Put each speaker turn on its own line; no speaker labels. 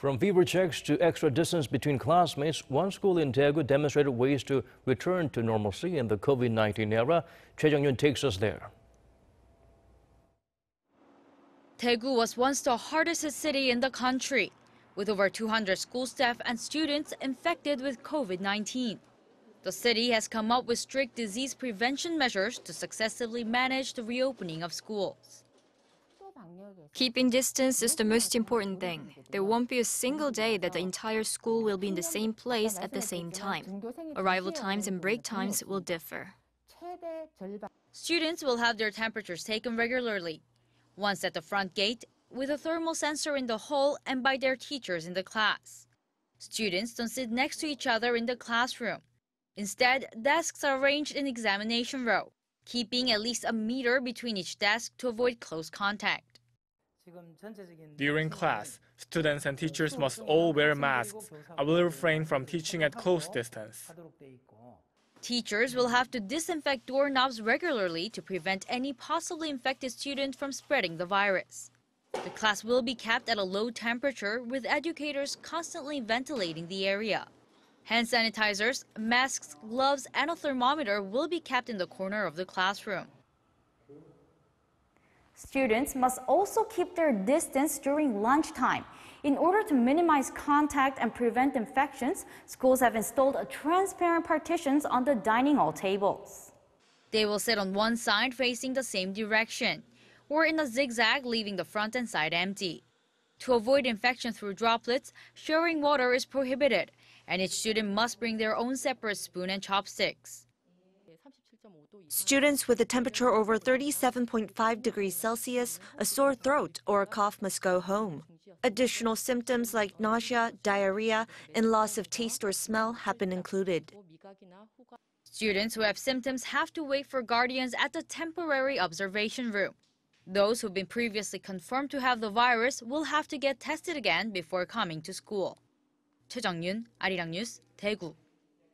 From fever checks to extra distance between classmates, one school in Daegu demonstrated ways to return to normalcy in the COVID-19 era. Choi Jeong-yoon takes us there.
Daegu was once the hardest city in the country, with over 200 school staff and students infected with COVID-19. The city has come up with strict disease prevention measures to successfully manage the reopening of schools.
Keeping distance is the most important thing. There won't be a single day that the entire school will be in the same place at the same time. Arrival times and break times will differ.
Students will have their temperatures taken regularly, once at the front gate, with a thermal sensor in the hall and by their teachers in the class. Students don't sit next to each other in the classroom. Instead, desks are arranged in examination row, keeping at least a meter between each desk to avoid close contact.
During class, students and teachers must all wear masks I will refrain from teaching at close distance.
Teachers will have to disinfect doorknobs regularly to prevent any possibly infected student from spreading the virus. The class will be kept at a low temperature with educators constantly ventilating the area. Hand sanitizers, masks, gloves, and a thermometer will be kept in the corner of the classroom.
Students must also keep their distance during lunchtime. In order to minimize contact and prevent infections, schools have installed transparent partitions on the dining hall tables.
They will sit on one side facing the same direction, or in a zigzag leaving the front and side empty. To avoid infection through droplets, sharing water is prohibited, and each student must bring their own separate spoon and chopsticks.
Students with a temperature over 37.5 degrees Celsius, a sore throat, or a cough must go home. Additional symptoms like nausea, diarrhea, and loss of taste or smell have been included.
Students who have symptoms have to wait for guardians at the temporary observation room. Those who've been previously confirmed to have the virus will have to get tested again before coming to school. 최정윤, 아리랑 뉴스, 대구.